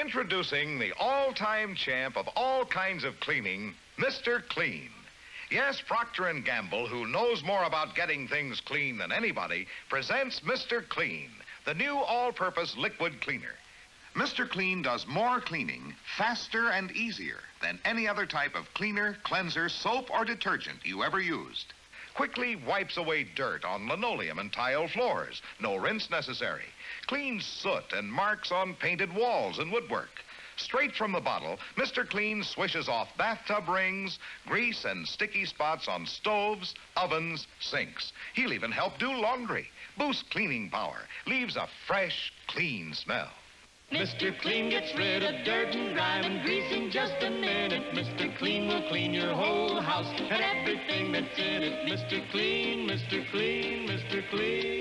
Introducing the all-time champ of all kinds of cleaning, Mr. Clean. Yes, Procter & Gamble, who knows more about getting things clean than anybody, presents Mr. Clean, the new all-purpose liquid cleaner. Mr. Clean does more cleaning faster and easier than any other type of cleaner, cleanser, soap, or detergent you ever used. Quickly wipes away dirt on linoleum and tile floors. No rinse necessary. Cleans soot and marks on painted walls and woodwork. Straight from the bottle, Mr. Clean swishes off bathtub rings, grease, and sticky spots on stoves, ovens, sinks. He'll even help do laundry. Boosts cleaning power. Leaves a fresh, clean smell. Mr. Clean gets rid of dirt and grime and grease in just a minute. Mr. Clean will clean your whole house and everything that's in it. Mr. Clean, Mr. Clean, Mr. Clean.